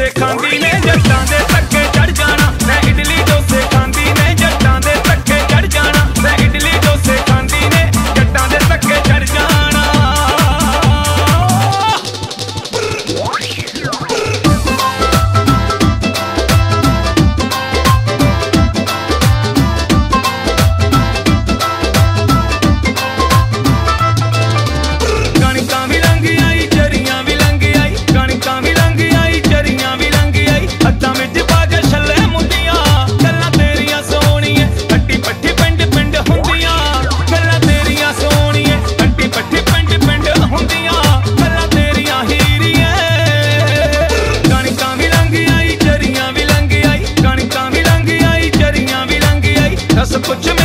ਸਿਖਾਉਂਦੀ ਨੇ ਜੱਟਾਂ ਦੇ ਧੱਕੇ but you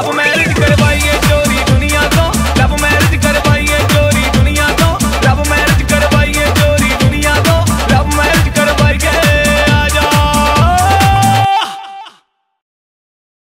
double man.